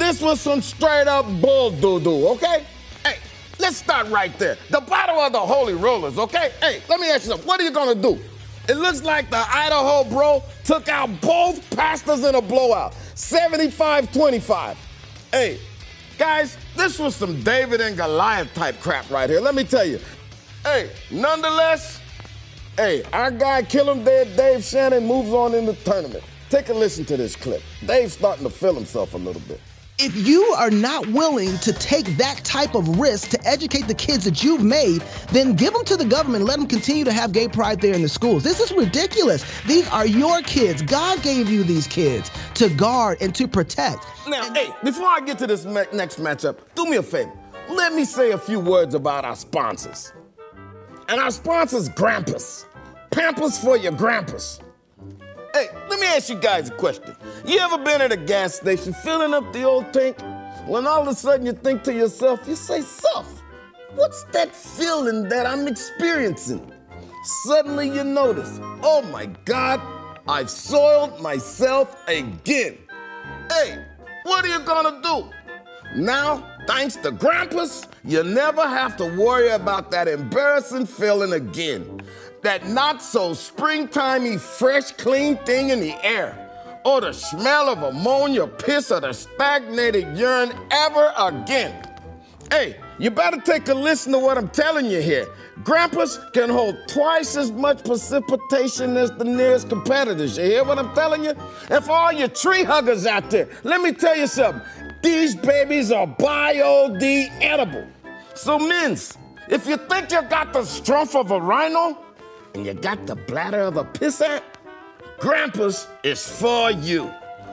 this was some straight up bull doo doo, okay? Hey, let's start right there. The battle of the holy rollers, okay? Hey, let me ask you something. What are you gonna do? It looks like the Idaho bro took out both pastors in a blowout 75 25. Hey, guys, this was some David and Goliath type crap right here. Let me tell you. Hey, nonetheless, hey, our guy Kill 'em Dead Dave Shannon moves on in the tournament. Take a listen to this clip. Dave's starting to feel himself a little bit. If you are not willing to take that type of risk to educate the kids that you've made, then give them to the government let them continue to have gay pride there in the schools. This is ridiculous. These are your kids. God gave you these kids to guard and to protect. Now, hey, before I get to this me- next matchup, do me a favor. Let me say a few words about our sponsors. And our sponsors, Granpiss. Pampers for your Grampus. Let me ask you guys a question. You ever been at a gas station filling up the old tank? When all of a sudden you think to yourself, you say, Self, what's that feeling that I'm experiencing? Suddenly you notice, oh my God, I've soiled myself again. Hey, what are you gonna do? Now, thanks to Granpiss, you never have to worry about that embarrassing feeling again. That not so springtimey, fresh, clean thing in the air. Or the smell of ammonia, piss, or the stagnated urine ever again. Hey, you better take a listen to what I'm telling you here. Granpiss can hold twice as much precipitation as the nearest competitors. You hear what I'm telling you? And for all you tree huggers out there, let me tell you something. These babies are biodegradable. So, men's, if you think you got the strength of a rhino and you got the bladder of a pissant, Granpiss is for you.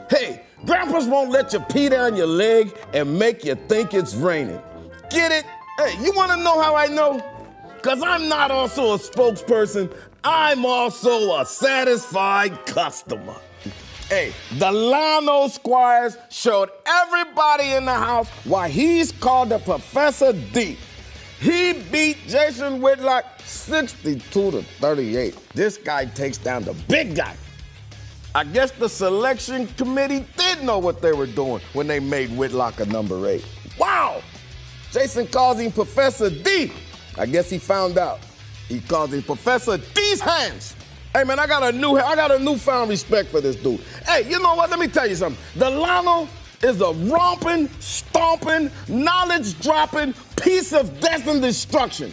Hey, Granpiss won't let you pee down your leg and make you think it's raining. Get it? Hey, you want to know how I know? Because I'm not also a spokesperson, I'm also a satisfied customer. Hey, Delano Squires showed everybody in the house why he's called the Professor D. He beat Jason Whitlock 62 to 38. This guy takes down the big guy. I guess the selection committee did know what they were doing when they made Whitlock a number eight. Wow! Jason calls him Professor D. I guess he found out. He calls him Professor D's hands. Hey man, I got a new I got a newfound respect for this dude. Hey, you know what? Let me tell you something. Delano is a romping, stomping, knowledge dropping piece of death and destruction.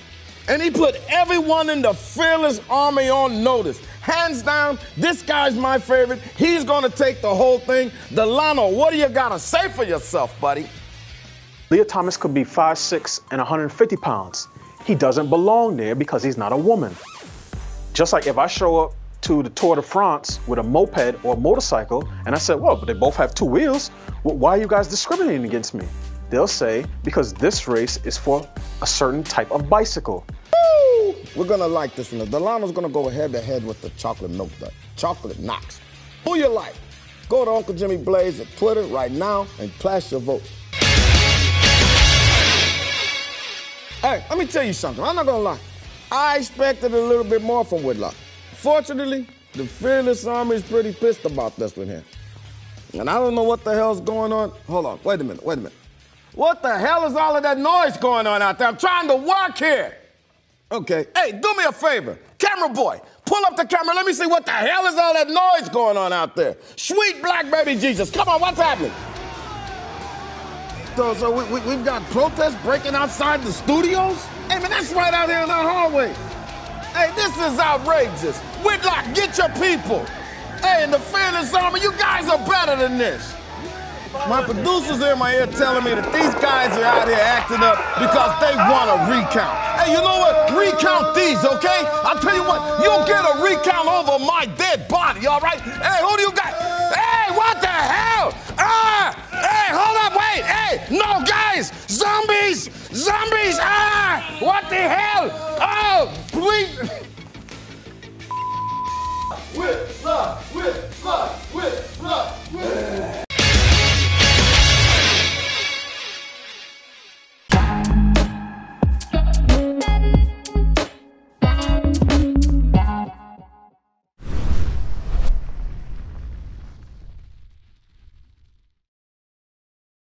And he put everyone in the fearless army on notice. Hands down, this guy's my favorite. He's gonna take the whole thing. Delano, what do you gotta say for yourself, buddy? Lia Thomas could be 5'6 and 150 pounds. He doesn't belong there because he's not a woman. Just like if I show up to the Tour de France with a moped or a motorcycle and I said, well, but they both have two wheels, well, why are you guys discriminating against me? They'll say, because this race is for a certain type of bicycle. Woo! We're gonna like this one. The Delano's gonna go head to head with the chocolate milk nut. Chocolate knocks. Who you like? Go to Uncle Jimmy Blaze at Twitter right now and place your vote. Hey, let me tell you something. I'm not gonna lie. I expected a little bit more from Whitlock. Fortunately, the Fearless Army is pretty pissed about this one here. And I don't know what the hell's going on. Hold on, wait a minute, wait a minute. What the hell is all of that noise going on out there? I'm trying to work here. Okay, hey, do me a favor. Camera boy, pull up the camera. Let me see what the hell is all that noise going on out there. Sweet black baby Jesus. Come on, what's happening? So, so we, we, we've got protests breaking outside the studios? Hey, man, that's right out here in the hallway. Hey, this is outrageous. Whitlock, get your people. Hey, in the Fearless Army, you guys are better than this. My producers are in my ear telling me that these guys are out here acting up because they want a recount. Hey, you know what? Recount these, okay? I'll tell you what, you'll get a recount over my dead body, all right? Hey, who do you? Zombies! Zombies! Ah! What the hell? Oh, please! Whip, slide, whip, slide, whip.